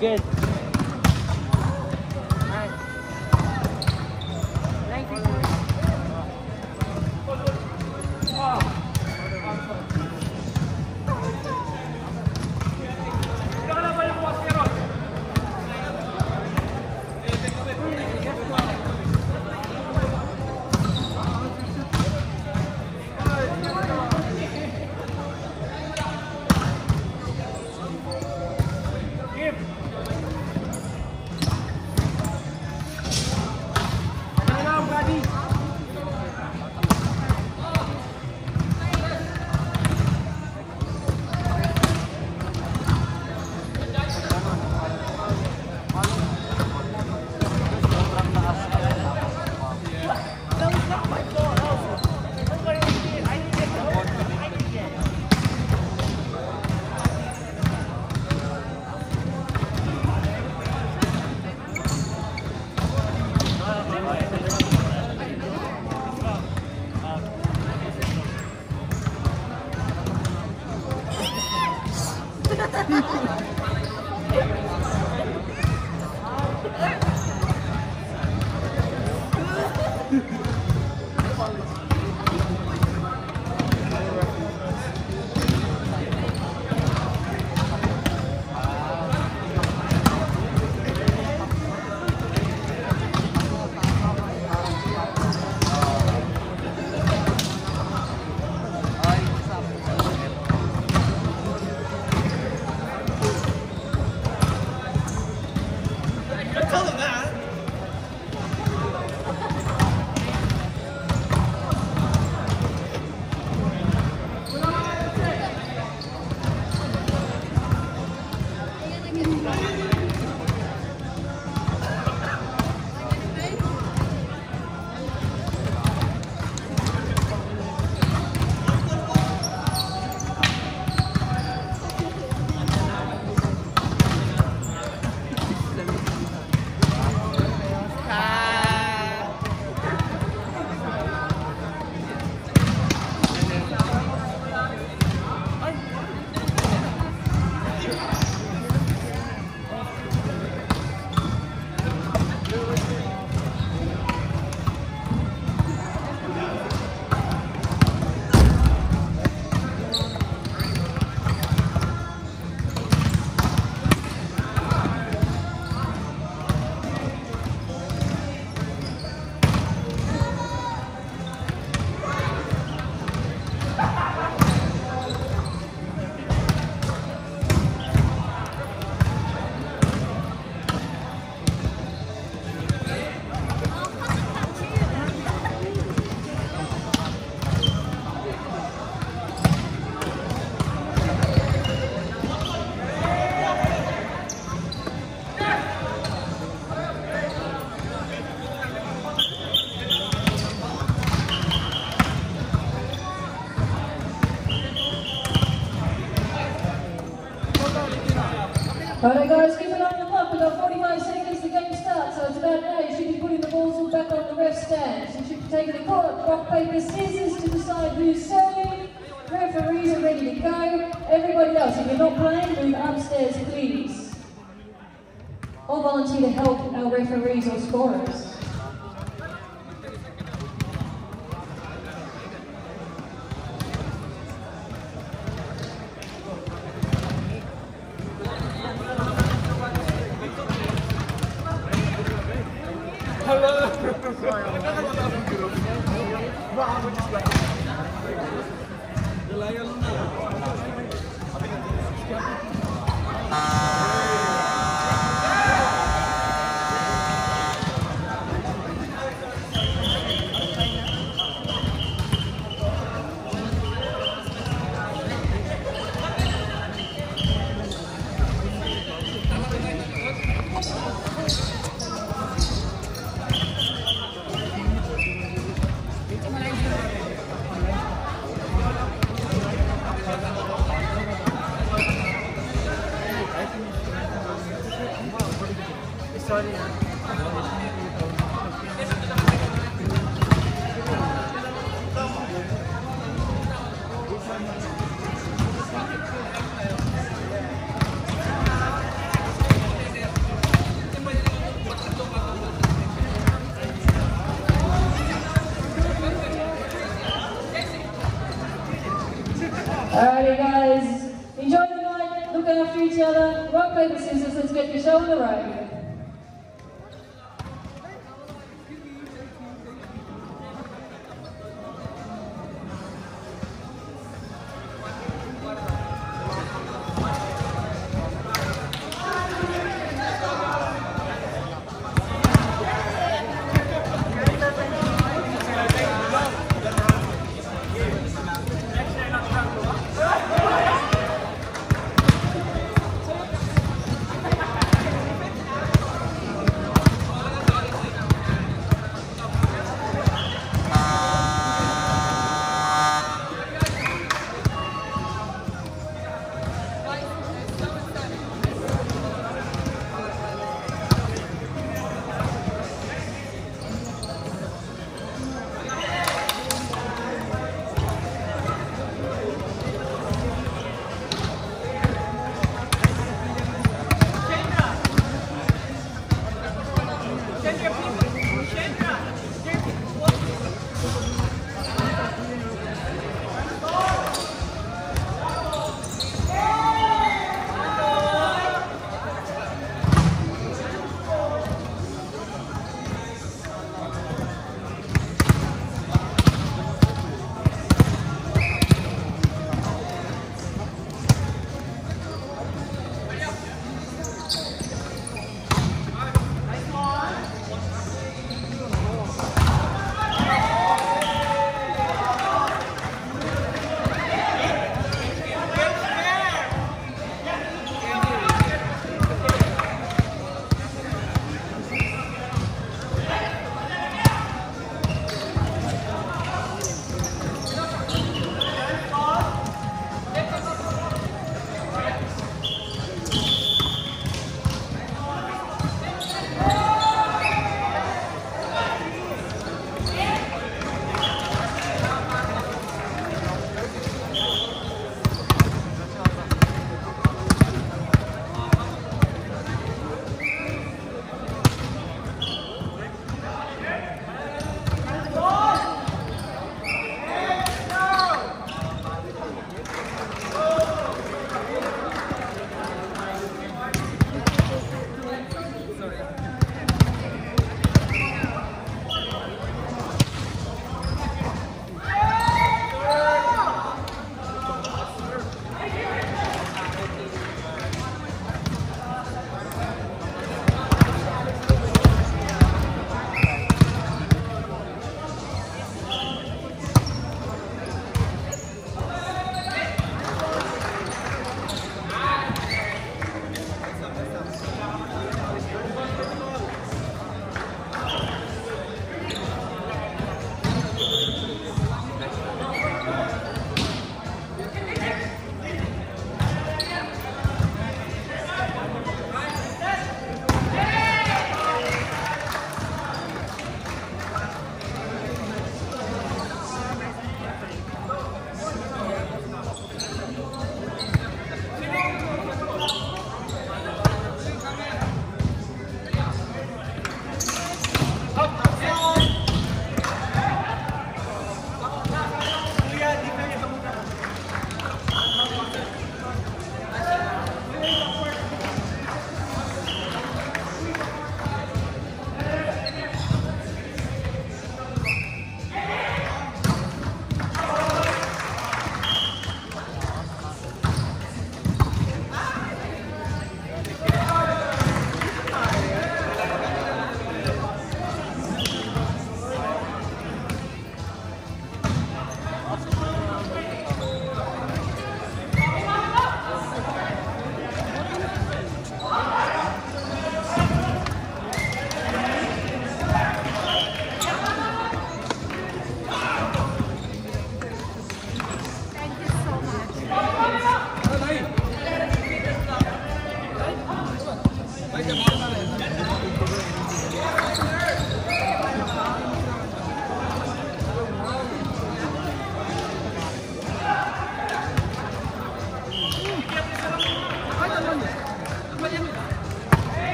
good. Alright guys, keep it on the clock. We've got 45 seconds the game starts. So it's about now you should be putting the balls all back on the ref stands. You should be taking a call rock, paper, scissors to decide who's serving. Referees are ready to go. Everybody else, if you're not playing, move upstairs please. Or volunteer to help our referees or scorers.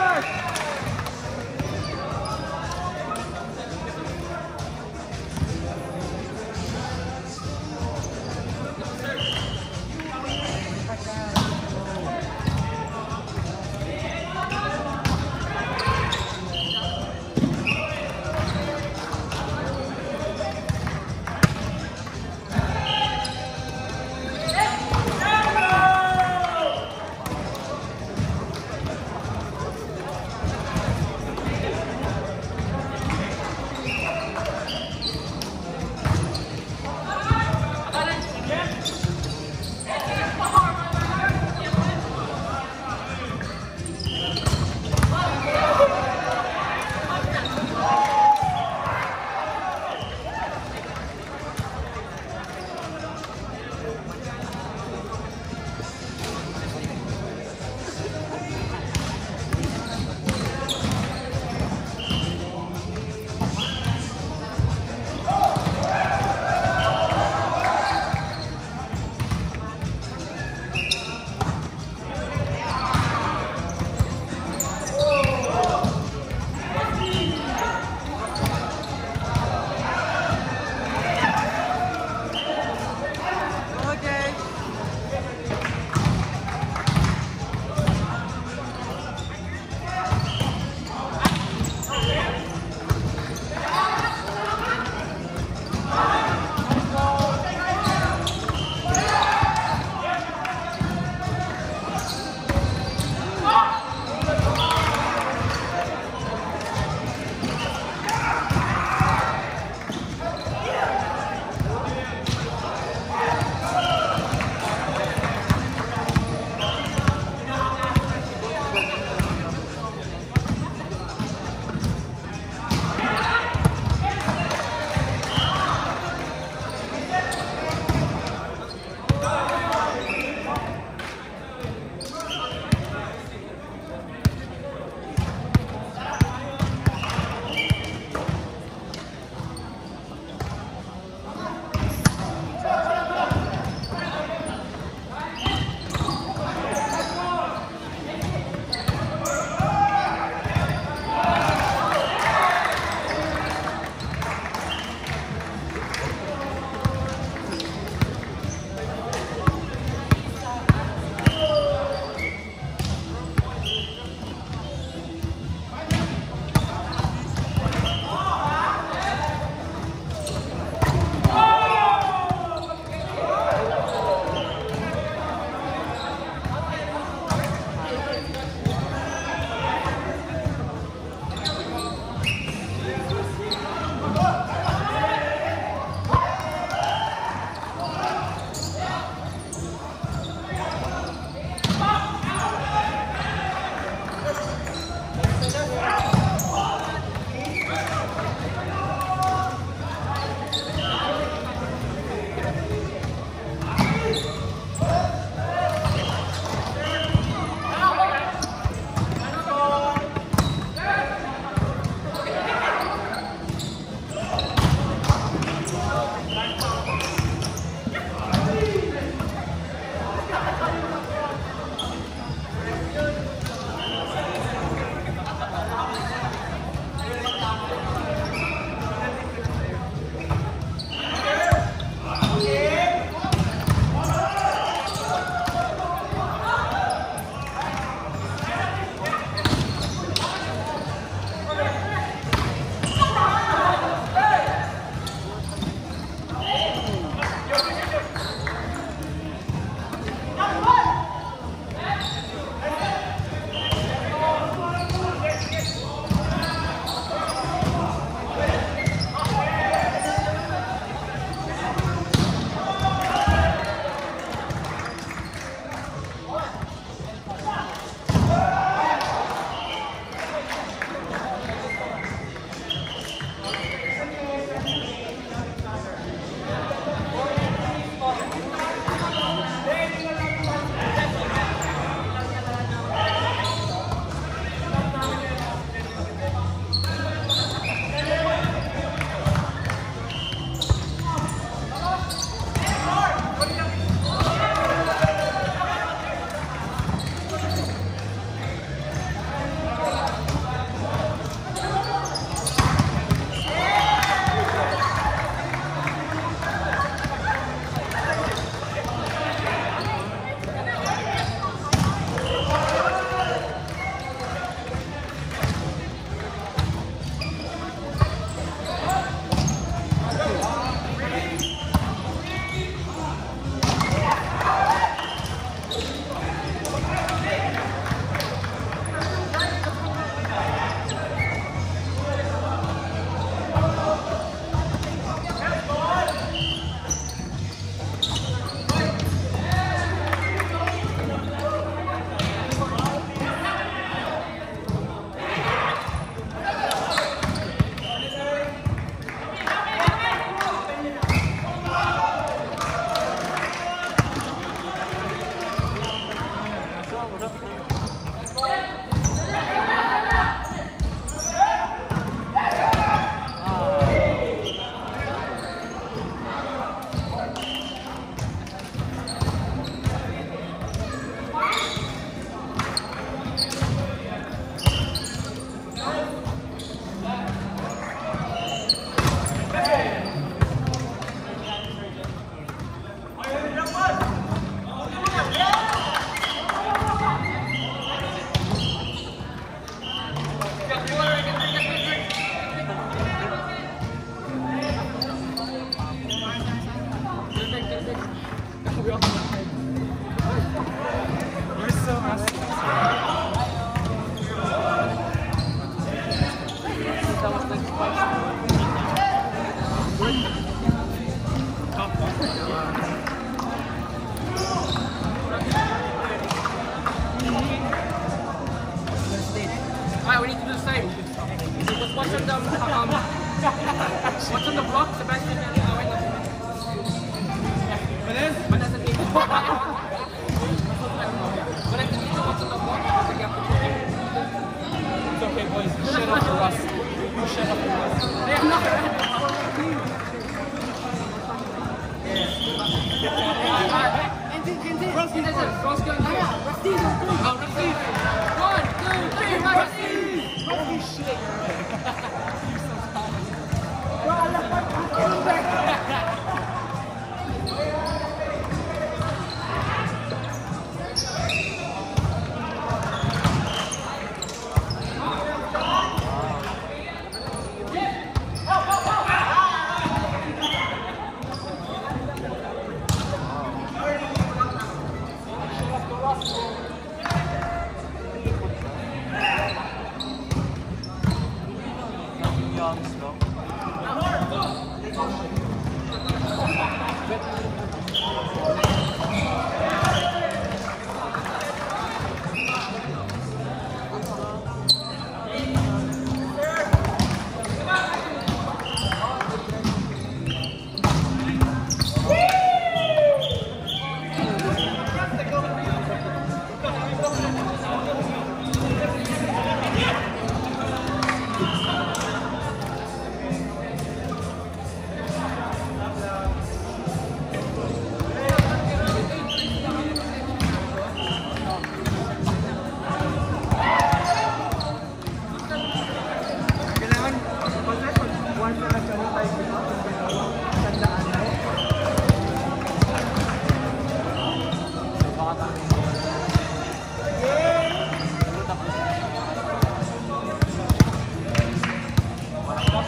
York!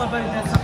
Papa Valdez ako.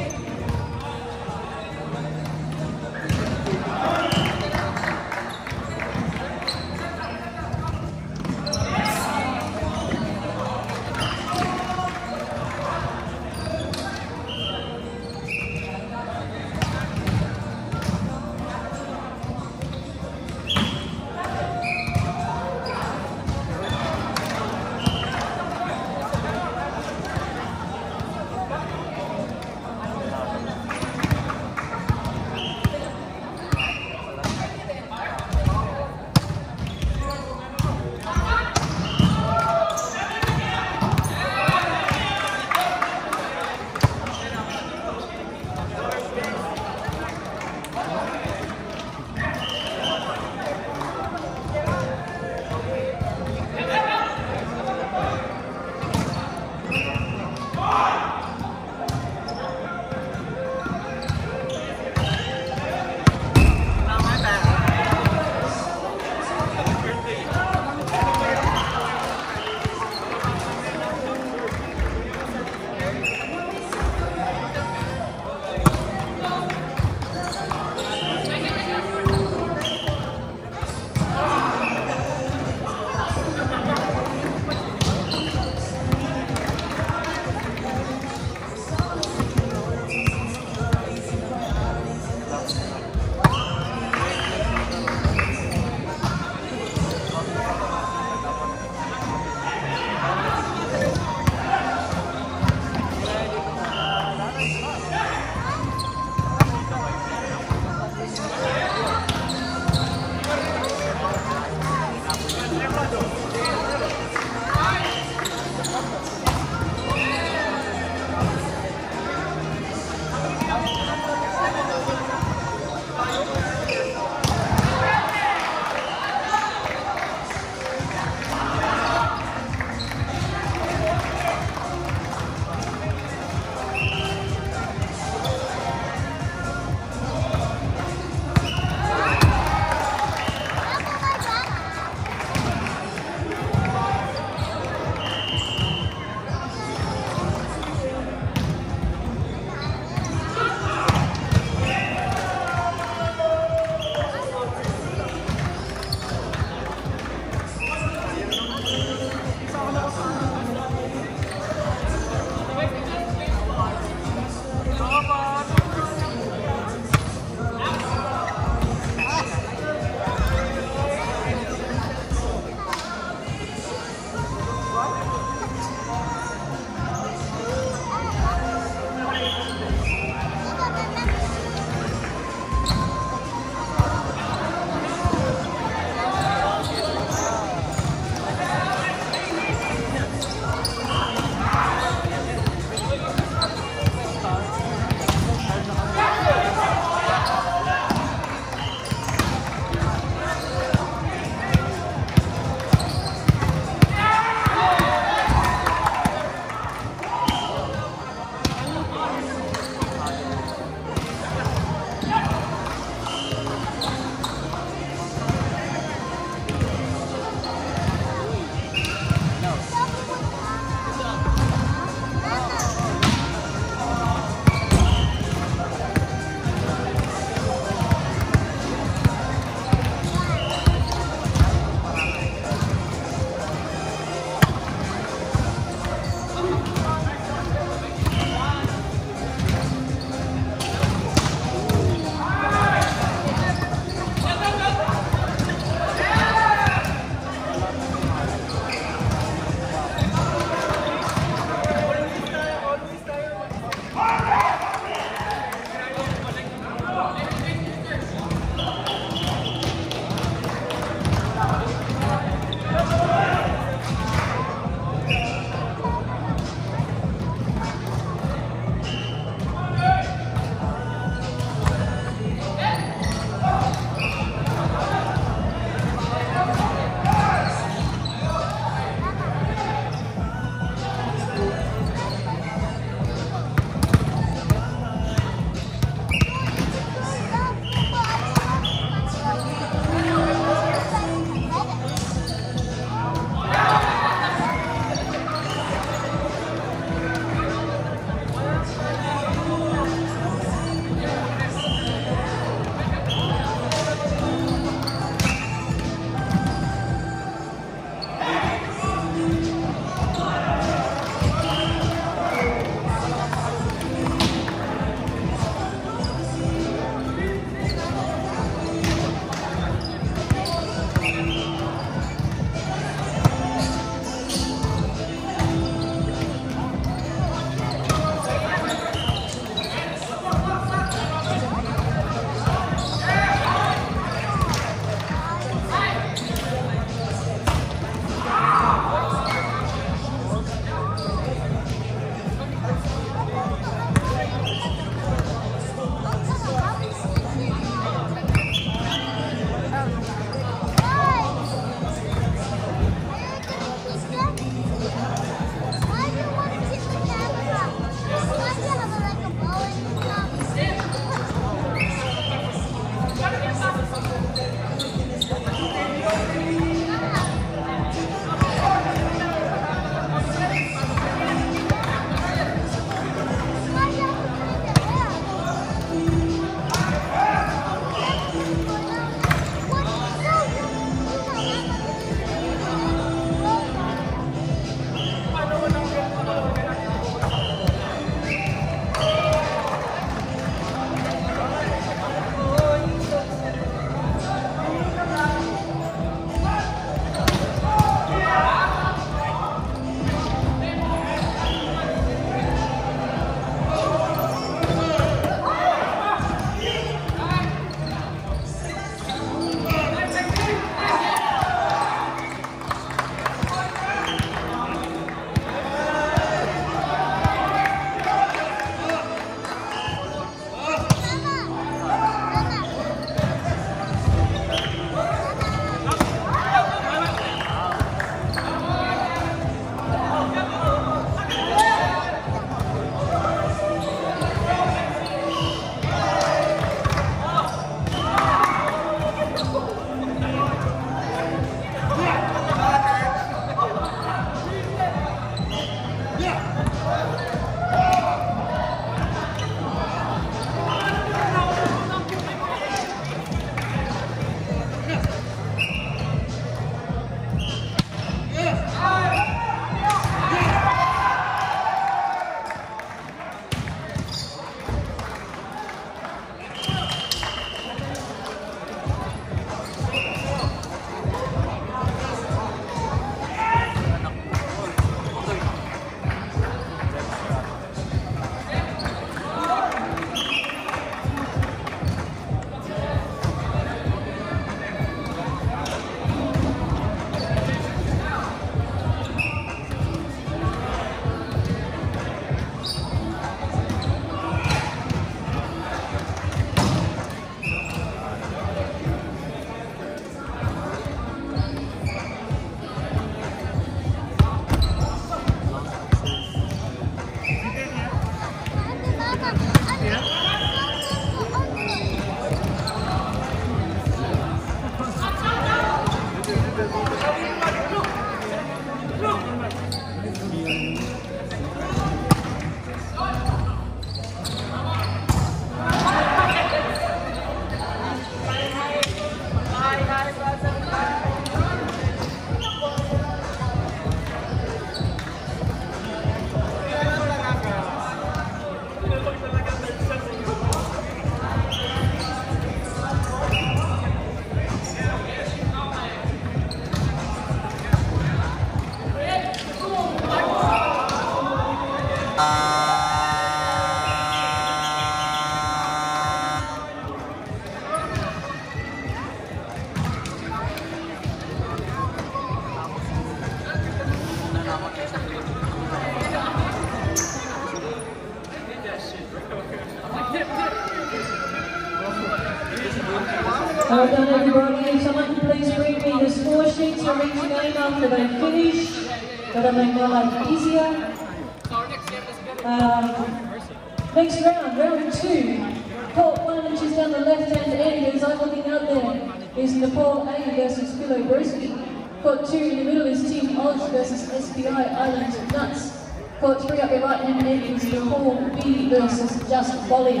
Next round, round two. Colt one, which is down the left-hand end, as I'm looking out there, is Nepal A versus FiloBroski. Court two in the middle is Team Oz versus SPI Islands of Nuts. Court three up the right-hand end is Nepal B versus Just Volley.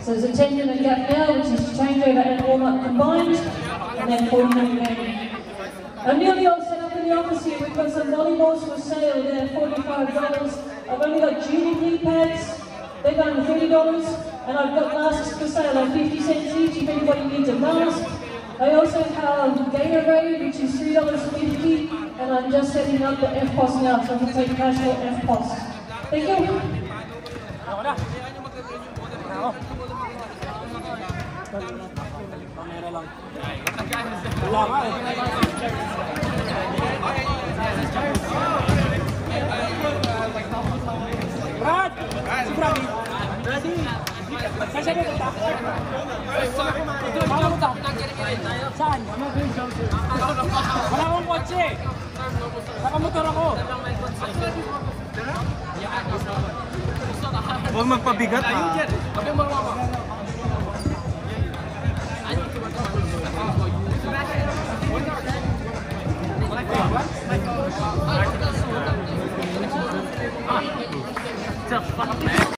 So there's a 10 minute gap now, which is changeover and warm-up combined, and then 40 minute. I'm nearly all set up in the office here. We've got some volleyballs for sale. They're $45. I've only got junior knee pads. They're going $30. And I've got masks for sale at 50 cents each if anybody needs a mask. I also have Gatorade, which is $3.50. And I'm just setting up the EFTPOS now, so I can take cash for EFTPOS. Thank you. Brad! Si Brady! Brady! Saan siya pupunta? Saan pupunta? Saan? Wala akong kotse! Nakamotor ako! Huwag magpabigat ha. The fuck.